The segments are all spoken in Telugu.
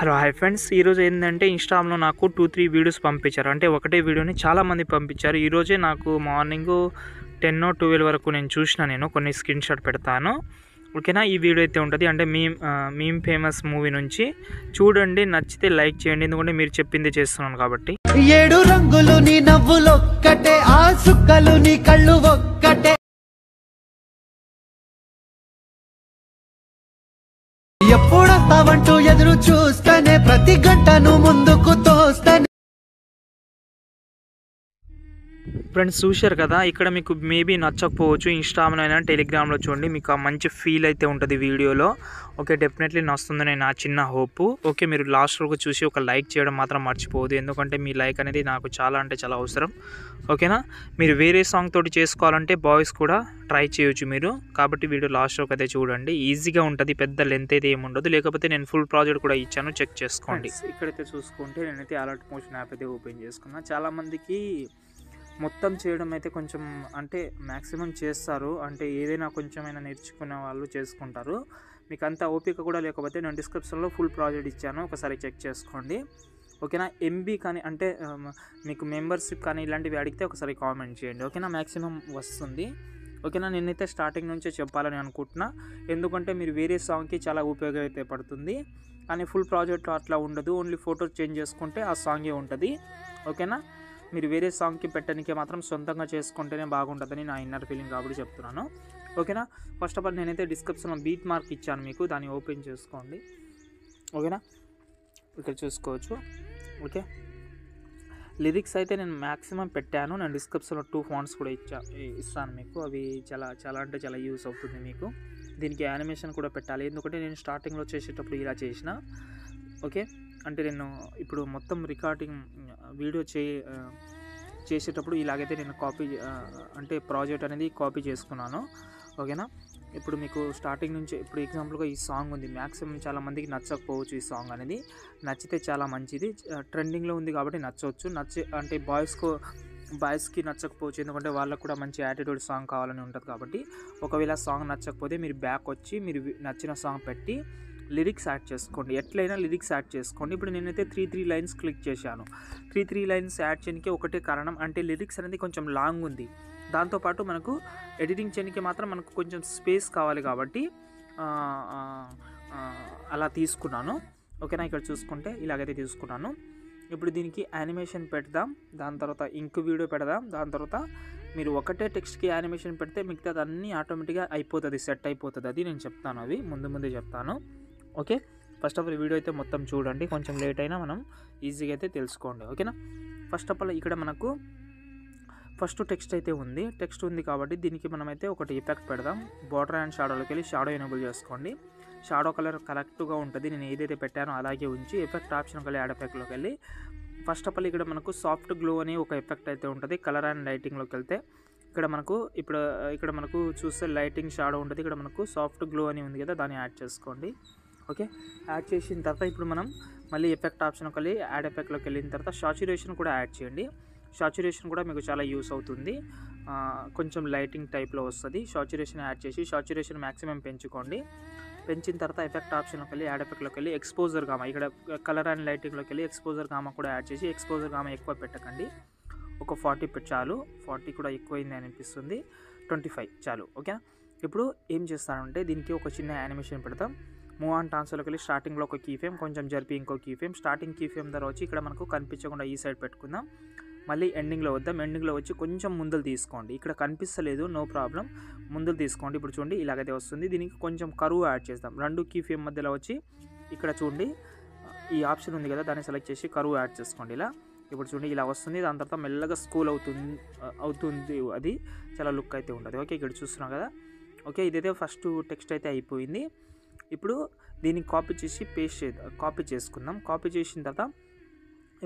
Hello hi friends. ఈరోజు ఏంటంటే ఇన్స్టాగ్రామ్లో నాకు టూ త్రీ వీడియోస్ పంపించారు. అంటే ఒకటే వీడియోని చాలామంది పంపించారు. ఈరోజే నాకు మార్నింగ్ టెన్ ట్వెల్వ్ వరకు నేను చూసిన నేను. కొన్ని స్క్రీన్ షాట్ పెడతాను. ఓకేనా? ఈ వీడియో అయితే ఉంటుంది. అంటే మీమ్ మీమ్ ఫేమస్ మూవీ నుంచి చూడండి నచ్చితే లైక్ చేయండి. ఎందుకంటే మీరు చెప్పింది చేస్తున్నాను కాబట్టి. ఏడు రంగులు నీ నవ్వులొక్కటే ఆ సుక్కలు నీ కళ్ళు ఒక్కటే. ఎప్పుడొస్తావంటూ ఎదురు చూస్తేనే ప్రతి గంటను ముందుకు తోస్తా ఫ్రెండ్స్ చూశారు కదా ఇక్కడ మీకు మేబీ నచ్చకపోవచ్చు. ఇన్స్టాగ్రామ్లో అయినా టెలిగ్రామ్లో చూడండి. మీకు ఆ మంచి ఫీల్ అయితే ఉంటుంది వీడియోలో. ఓకే డెఫినెట్లీ నచ్చుతుందని నా చిన్న హోప్. ఓకే మీరు లాస్ట్ వరకు చూసి ఒక లైక్ చేయడం మాత్రం మర్చిపోవద్దు. ఎందుకంటే మీ లైక్ అనేది నాకు చాలా అంటే చాలా అవసరం. ఓకేనా? మీరు వేరే సాంగ్ తోటి చేసుకోవాలంటే బాయ్స్ కూడా ట్రై చేయొచ్చు మీరు. కాబట్టి వీడియో లాస్ట్ వరకు అయితే చూడండి. ఈజీగా ఉంటుంది పెద్ద లెంత్ అయితే ఏముండదు ఉండదు. లేకపోతే నేను ఫుల్ ప్రాజెక్ట్ కూడా ఇచ్చాను చెక్ చేసుకోండి. ఇక్కడైతే చూసుకుంటే నేనైతే అలర్ట్ మోషన్ యాప్ అయితే ఓపెన్ చేసుకున్నా. చాలామందికి మొత్తం చేయడం అయితే కొంచెం అంటే మ్యాక్సిమం చేస్తారు. అంటే ఏదైనా కొంచెమైనా నేర్చుకునే వాళ్ళు చేసుకుంటారు. మీకు అంత ఓపిక కూడా లేకపోతే నేను డిస్క్రిప్షన్లో ఫుల్ ప్రాజెక్ట్ ఇచ్చాను. ఒకసారి చెక్ చేసుకోండి. ఓకేనా? ఎంబీ కానీ అంటే మీకు మెంబర్షిప్ కానీ ఇలాంటివి అడిగితే ఒకసారి కామెంట్ చేయండి. ఓకేనా? మ్యాక్సిమం వస్తుంది. ఓకేనా? నేనైతే స్టార్టింగ్ నుంచే చెప్పాలని అనుకుంటున్నా. ఎందుకంటే మీరు వేరే సాంగ్కి చాలా ఉపయోగం అయితే పడుతుంది. కానీ ఫుల్ ప్రాజెక్ట్ అట్లా ఉండదు. ఓన్లీ ఫోటో చేంజ్ చేసుకుంటే ఆ సాంగే ఉంటుంది. ఓకేనా? మీరు వేరే సాంగ్కి పెట్టడానికి మాత్రం సొంతంగా చేసుకుంటేనే బాగుంటుందని నా ఇన్నర్ ఫీలింగ్ కాబట్టి చెప్తున్నాను. ఓకేనా? ఫస్ట్ ఆఫ్ ఆల్ నేనైతే డిస్క్రిప్షన్లో బీట్ మార్క్ ఇచ్చాను మీకు దాన్ని ఓపెన్ చేసుకోండి. ఓకేనా? ఇక్కడ చూసుకోవచ్చు. ఓకే? లిరిక్స్ అయితే నేను మ్యాక్సిమం పెట్టాను. నేను డిస్క్రిప్షన్లో టూ ఫాంట్స్ కూడా ఇచ్చా ఇస్తాను మీకు. అవి చాలా చాలా అంటే చాలా యూస్ అవుతుంది మీకు. దీనికి యానిమేషన్ కూడా పెట్టాలి. ఎందుకంటే నేను స్టార్టింగ్లో చేసేటప్పుడు ఇలా చేసిన. ఓకే? అంటే నేను ఇప్పుడు మొత్తం రికార్డింగ్ వీడియో చే చేసేటప్పుడు ఇలాగైతే నేను కాపీ అంటే ప్రాజెక్ట్ అనేది కాపీ చేసుకున్నాను. ఓకేనా? ఇప్పుడు మీకు స్టార్టింగ్ నుంచి ఇప్పుడు ఎగ్జాంపుల్గా ఈ సాంగ్ ఉంది. మ్యాక్సిమం చాలా మందికి నచ్చకపోవచ్చు ఈ సాంగ్ అనేది. నచ్చితే చాలా మంచిది. ట్రెండింగ్లో ఉంది కాబట్టి నచ్చవచ్చు నచ్చే అంటే బాయ్స్కు బాయ్స్కి నచ్చకపోవచ్చు. ఎందుకంటే వాళ్ళకు కూడా మంచి యాటిట్యూడ్ సాంగ్ కావాలని ఉంటుంది కాబట్టి. ఒకవేళ సాంగ్ నచ్చకపోతే మీరు బ్యాక్ వచ్చి మీరు నచ్చిన సాంగ్ పెట్టి లిరిక్స్ యాడ్ చేసుకోండి. ఎట్లయినా లిరిక్స్ యాడ్ చేసుకోండి. ఇప్పుడు నేనైతే త్రీ త్రీ లైన్స్ క్లిక్ చేశాను. త్రీ త్రీ లైన్స్ యాడ్ చేయడానికి ఒకటే కారణం అంటే లిరిక్స్ అనేది కొంచెం లాంగ్ ఉంది. దాంతోపాటు మనకు ఎడిటింగ్ చేయడానికి మాత్రం మనకు కొంచెం స్పేస్ కావాలి కాబట్టి అలా తీసుకున్నాను. ఓకేనా? ఇక్కడ చూసుకుంటే ఇలాగైతే తీసుకున్నాను. ఇప్పుడు దీనికి యానిమేషన్ పెడదాం. దాని తర్వాత ఇంక్ వీడియో పెడదాం. దాని తర్వాత మీరు ఒకటే టెక్స్ట్కి యానిమేషన్ పెడితే మిగతాది అన్నీ ఆటోమేటిక్గా అయిపోతుంది సెట్ అయిపోతుంది. అది నేను చెప్తాను అవి. ముందు ముందే చెప్తాను. Okay? First of all video అయితే మొత్తం చూడండి. కొంచెం లేట్ అయినా మనం ఈజీగా అయితే తెలుసుకోండి. ఓకేనా? ఫస్ట్ ఆఫ్ ఆల్ ఇక్కడ మనకు ఫస్ట్ టెక్స్ట్ అయితే ఉంది. టెక్స్ట్ ఉంది కాబట్టి దీనికి మనమైతే ఒకటి ఎఫెక్ట్ పెడదాం. బార్డర్ అండ్ షాడోలోకి వెళ్ళి షాడో ఎనేబుల్ చేసుకోండి. షాడో కలర్ కరెక్ట్గా ఉంటుంది. నేను ఏదైతే పెట్టానో అలాగే ఉంచి ఎఫెక్ట్ ఆప్షన్కి వెళ్ళి యాడ్ ఎఫెక్ట్లోకి వెళ్ళి ఫస్ట్ ఆఫ్ ఆల్ ఇక్కడ మనకు సాఫ్ట్ గ్లో అని ఒక ఎఫెక్ట్ అయితే ఉంటుంది. కలర్ అండ్ లైటింగ్లోకి వెళ్తే ఇక్కడ మనకు ఇప్పుడు ఇక్కడ మనకు చూస్తే లైటింగ్ షాడో ఉంటుంది. ఇక్కడ మనకు సాఫ్ట్ గ్లో అని ఉంది కదా దాన్ని యాడ్ చేసుకోండి. ఓకే? యాడ్ చేసిన తర్వాత ఇప్పుడు మనం మళ్ళీ ఎఫెక్ట్ ఆప్షన్కి వెళ్ళి యాడ్ ఎఫెక్ట్లోకి వెళ్ళిన తర్వాత సాచురేషన్ కూడా యాడ్ చేయండి. సాచురేషన్ కూడా మీకు చాలా యూస్ అవుతుంది. కొంచెం లైటింగ్ టైప్లో వస్తుంది. సాచురేషన్ యాడ్ చేసి సాచురేషన్ మ్యాక్సిమం పెంచుకోండి. పెంచిన తర్వాత ఎఫెక్ట్ ఆప్షన్లోకి వెళ్ళి యాడ్ ఎఫెక్ట్లోకి వెళ్ళి ఎక్స్పోజర్ గామా ఇక్కడ కలర్ అండ్ లైటింగ్లోకి వెళ్ళి ఎక్స్పోజర్ గామా కూడా యాడ్ చేసి ఎక్స్పోజర్ గామా ఎక్కువ పెట్టకండి. ఒక ఫార్టీ చాలు. ఫార్టీ కూడా ఎక్కువైంది అనిపిస్తుంది. ట్వంటీ ఫైవ్ చాలు. ఓకే? ఇప్పుడు ఏం చేస్తానంటే దీనికి ఒక చిన్న యానిమేషన్ పెడతాం. మూవ్ ఆన్ ట్రాన్స్ఫర్లోకి వెళ్ళి స్టార్టింగ్లో ఒక కీ ఫేమ్ కొంచెం జరిపి ఇంకో key frame starting key frame ధర వచ్చి ఇక్కడ మనకు కనిపించకుండా ఈ సైడ్ పెట్టుకుందాం. మళ్ళీ ఎండింగ్లో వద్దాం. ఎండింగ్లో వచ్చి కొంచెం ముందులు తీసుకోండి. ఇక్కడ కనిపిస్తలేదు నో ప్రాబ్లం ముందులు తీసుకోండి. ఇప్పుడు చూడండి ఇలాగైతే వస్తుంది. దీనికి కొంచెం కరువు యాడ్ చేద్దాం. రెండు కీ ఫేమ్ మధ్యలో వచ్చి ఇక్కడ చూడండి ఈ ఆప్షన్ ఉంది కదా దాన్ని సెలెక్ట్ చేసి కరువు యాడ్ చేసుకోండి ఇలా. ఇప్పుడు చూడండి ఇలా వస్తుంది. దాని తర్వాత మెల్లగా స్కూల్ అవుతుంది అవుతుంది అది. చాలా లుక్ అయితే ఉంటుంది ఓకే ఇక్కడ చూస్తున్నాం కదా. ఓకే ఇదైతే ఫస్ట్ టెక్స్ట్ అయితే అయిపోయింది. ఇప్పుడు దీన్ని కాపీ చేసి పేస్ట్ చే కాపీ చేసుకుందాం. కాపీ చేసిన తర్వాత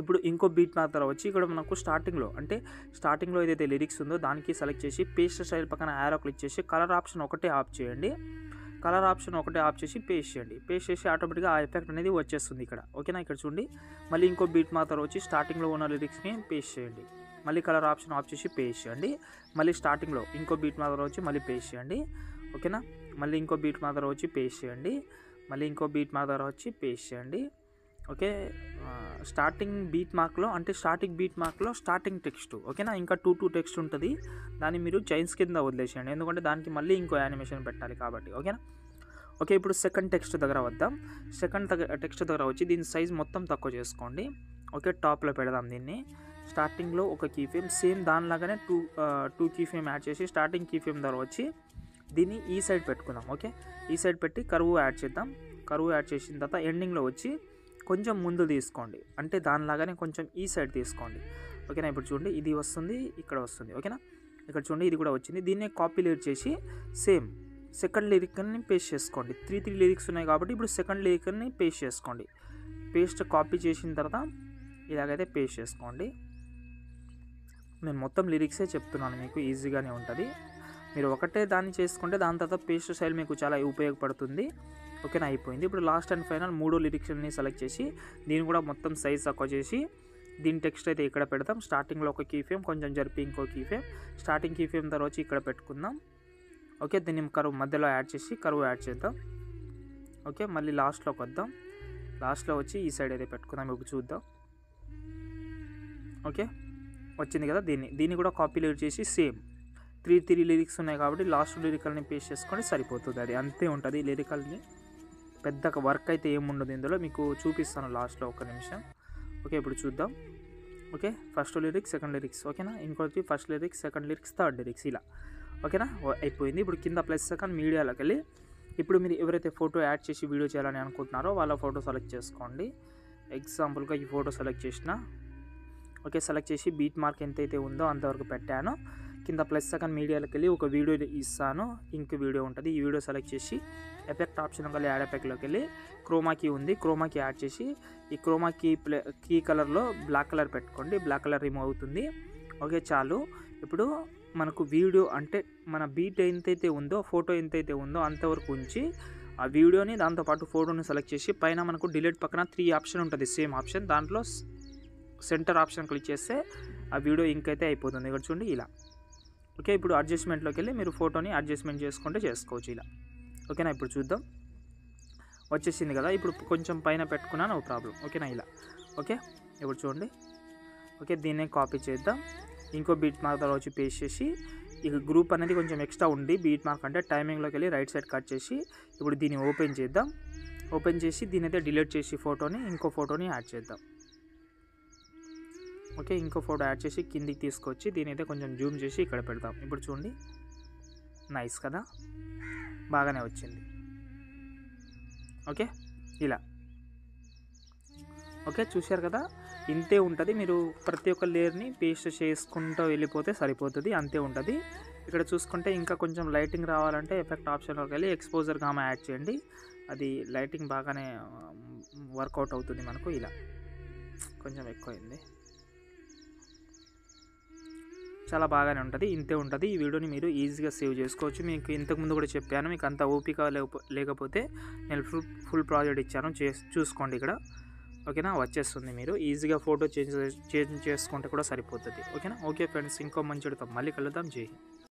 ఇప్పుడు ఇంకో బీట్ మాత్రం వచ్చి ఇక్కడ మనకు స్టార్టింగ్లో అంటే స్టార్టింగ్లో ఏదైతే లిరిక్స్ ఉందో దానికి సెలెక్ట్ చేసి పేస్ట్ స్టైల్ పక్కన యారో క్లిక్ చేసి కలర్ ఆప్షన్ ఒకటే ఆఫ్ చేయండి. కలర్ ఆప్షన్ ఒకటే ఆఫ్ చేసి పేస్ట్ చేయండి. పేస్ట్ చేసి ఆటోమేటిక్గా ఆ ఎఫెక్ట్ అనేది వచ్చేస్తుంది ఇక్కడ. ఓకేనా ఇక్కడ చూడండి. మళ్ళీ ఇంకో బీట్ మాత్రం వచ్చి స్టార్టింగ్లో ఉన్న లిరిక్స్ని పేస్ట్ చేయండి. మళ్ళీ కలర్ ఆప్షన్ ఆఫ్ చేసి పేస్ట్ చేయండి. మళ్ళీ స్టార్టింగ్లో ఇంకో బీట్ మాత్రం వచ్చి మళ్ళీ పేస్ట్ చేయండి. ఓకేనా మళ్ళీ ఇంకో బీట్ మాత్రం వచ్చి పేస్ట్ చేయండి. మళ్ళీ ఇంకో బీట్ మాత్రం వచ్చి పేస్ట్ చేయండి. ఓకే? స్టార్టింగ్ బీట్ మార్క్లో అంటే స్టార్టింగ్ బీట్ మార్క్లో స్టార్టింగ్ టెక్స్ట్. ఓకేనా? ఇంకా టూ టూ టెక్స్ట్ ఉంటుంది. దాన్ని మీరు చైన్స్ కింద వదిలేసేయండి. ఎందుకంటే దానికి మళ్ళీ ఇంకో యానిమేషన్ పెట్టాలి కాబట్టి. ఓకేనా? ఓకే ఇప్పుడు సెకండ్ టెక్స్ట్ దగ్గర వద్దాం. సెకండ్ టెక్స్ట్ దగ్గర వచ్చి దీని సైజ్ మొత్తం తక్కువ చేసుకోండి. ఓకే టాప్లో పెడదాం దీన్ని. స్టార్టింగ్లో ఒక key frame same దానిలాగానే two two key frame add చేసి స్టార్టింగ్ కీ ఫేమ్ దగ్గర వచ్చి దీన్ని ఈ సైడ్ పెట్టుకుందాం ఓకే ఈ సైడ్ పెట్టి కరువు యాడ్ చేద్దాం. కరువు యాడ్ చేసిన తర్వాత ఎండింగ్లో వచ్చి కొంచెం ముందు తీసుకోండి. అంటే దానిలాగానే కొంచెం ఈ సైడ్ తీసుకోండి. ఓకేనా ఇప్పుడు చూడండి ఇది వస్తుంది ఇక్కడ వస్తుంది ఓకేనా ఇక్కడ చూడండి ఇది కూడా వచ్చింది. దీన్నే కాపీ లీడ్ చేసి సేమ్ సెకండ్ లిరిక్ని పేస్ట్ చేసుకోండి. త్రీ త్రీ లిరిక్స్ ఉన్నాయి కాబట్టి ఇప్పుడు సెకండ్ లిరిక్ని పేస్ట్ చేసుకోండి. పేస్ట్ కాపీ చేసిన తర్వాత ఇలాగైతే పేస్ట్ చేసుకోండి. నేను మొత్తం లిరిక్సే చెప్తున్నాను మీకు ఈజీగానే ఉంటుంది. మీరు ఒకటే దాన్ని చేసుకుంటే దాని తర్వాత పేస్ట్ స్టైల్ మీకు చాలా ఉపయోగపడుతుంది. ఓకేనా? అయిపోయింది. ఇప్పుడు లాస్ట్ అండ్ ఫైనల్ మూడో లిరిక్స్ని సెలెక్ట్ చేసి దీన్ని కూడా మొత్తం సైజ్ తక్కువ చేసి దీని టెక్స్ట్ అయితే ఇక్కడ పెడతాం. స్టార్టింగ్లో ఒక కీ ఫేమ్ కొంచెం జరిపి ఇంకో key frame starting key frame తర్వాత ఇక్కడ పెట్టుకుందాం. ఓకే? దీన్ని కరువు మధ్యలో యాడ్ చేసి కరువు యాడ్ చేద్దాం. ఓకే? మళ్ళీ లాస్ట్లోకి వద్దాం. లాస్ట్లో వచ్చి ఈ సైడ్ అయితే పెట్టుకుందాం. ఇప్పుడు చూద్దాం. ఓకే? వచ్చింది కదా దీన్ని. దీన్ని కూడా కాపీ లిరిక్ చేసి సేమ్. త్రీ త్రీ లిరిక్స్ ఉన్నాయి కాబట్టి లాస్ట్ లిరికల్ని పేస్ట్ చేసుకొని సరిపోతుంది అది. అంతే ఉంటుంది లిరికల్ని పెద్ద వర్క్ అయితే ఏముండదు ఇందులో. మీకు చూపిస్తాను లాస్ట్లో ఒక నిమిషం. ఓకే ఇప్పుడు చూద్దాం. Okay first lyrics second lyrics ఓకేనా? ఇంకోటి first lyrics second lyrics third lyrics ఇలా. ఓకేనా? అయిపోయింది. ఇప్పుడు కింద ప్లస్ సెకండ్ మీడియాలోకి వెళ్ళి ఇప్పుడు మీరు ఎవరైతే ఫోటో యాడ్ చేసి వీడియో చేయాలని అనుకుంటున్నారో వాళ్ళ ఫోటో సెలెక్ట్ చేసుకోండి. ఎగ్జాంపుల్గా ఈ ఫోటో సెలెక్ట్ చేసిన. ఓకే సెలెక్ట్ చేసి బీట్ మార్క్ ఎంతైతే ఉందో అంతవరకు పెట్టాను. కింద ప్లస్ సెకండ్ మీడియాలోకి వెళ్ళి ఒక వీడియో ఇస్తాను. ఇంక్ వీడియో ఉంటుంది. ఈ వీడియో సెలెక్ట్ చేసి ఎఫెక్ట్ ఆప్షన్ వెళ్ళి యాడ్ ఎఫెక్ట్లోకి వెళ్ళి క్రోమా కీ ఉంది. క్రోమా కీ యాడ్ చేసి ఈ క్రోమా కీ ప్లే కీ కలర్లో బ్లాక్ కలర్ పెట్టుకోండి. బ్లాక్ కలర్ రిమూవ్ అవుతుంది. ఓకే చాలు. ఇప్పుడు మనకు వీడియో అంటే మన బీట్ ఎంతైతే ఉందో ఫోటో ఎంతైతే ఉందో అంతవరకు ఉంచి ఆ వీడియోని దాంతోపాటు ఫోటోని సెలెక్ట్ చేసి పైన మనకు డిలీట్ పక్కన త్రీ ఆప్షన్ ఉంటుంది. Same option. దాంట్లో సెంటర్ ఆప్షన్ క్లిక్ చేస్తే ఆ వీడియో ఇంకైతే అయితే అయిపోతుంది. ఇక్కడ చూడండి ఇలా. ఓకే ఇప్పుడు అడ్జస్ట్మెంట్లోకి వెళ్ళి మీరు ఫోటోని అడ్జస్ట్మెంట్ చేసుకుంటే చేసుకోవచ్చు ఇలా. ఓకేనా ఇప్పుడు చూద్దాం. వచ్చేసింది కదా ఇప్పుడు కొంచెం పైన పెట్టుకున్నా నో ప్రాబ్లం. ఓకేనా ఇలా. ఓకే ఇప్పుడు చూడండి. ఓకే దీన్నే కాపీ చేద్దాం. ఇంకో బీట్ మార్క్ తర్వాత వచ్చి పేస్ట్ చేసి ఇక గ్రూప్ అనేది కొంచెం ఎక్స్ట్రా ఉంది బీట్ మార్క్ అంటే టైమింగ్లోకి వెళ్ళి రైట్ సైడ్ కట్ చేసి ఇప్పుడు దీన్ని ఓపెన్ చేద్దాం. ఓపెన్ చేసి దీని అయితే డిలీట్ చేసి ఫోటోని ఇంకో ఫోటోని యాడ్ చేద్దాం. ఓకే ఇంకో ఫోటో యాడ్ చేసి కిందికి తీసుకొచ్చి దీని అయితే కొంచెం జూమ్ చేసి ఇక్కడ పెడతాం. ఇప్పుడు చూడండి. నైస్ కదా? బాగానే వచ్చింది. ఓకే ఇలా. ఓకే చూశారు కదా? ఇంతే ఉంటుంది. మీరు ప్రతి ఒక్క లేయర్ని పేస్ట్ చేసుకుంటూ వెళ్ళిపోతే సరిపోతుంది అంతే ఉంటుంది. ఇక్కడ చూసుకుంటే ఇంకా కొంచెం లైటింగ్ రావాలంటే ఎఫెక్ట్ ఆప్షన్లోకి వెళ్ళి ఎక్స్పోజర్ గామ యాడ్ చేయండి. అది లైటింగ్ బాగానే వర్కౌట్ అవుతుంది మనకు ఇలా. కొంచెం ఎక్కువైంది. చాలా బాగానే ఉంటుంది. ఇంతే ఉంటుంది. ఈ వీడియోని మీరు ఈజీగా సేవ్ చేసుకోవచ్చు. మీకు ఇంతకుముందు కూడా చెప్పాను మీకు అంత ఓపిక లేకపో లేకపోతే నేను ఫుల్ ఫుల్ ప్రాజెక్ట్ ఇచ్చాను. చూసుకోండి ఇక్కడ. ఓకేనా? వచ్చేస్తుంది మీరు. ఈజీగా ఫోటో చేంజ్ చేంజ్ చేసుకుంటే కూడా సరిపోతుంది. ఓకేనా? ఓకే ఫ్రెండ్స్ ఇంకో మంచి మళ్ళీ కలుద్దాం. జై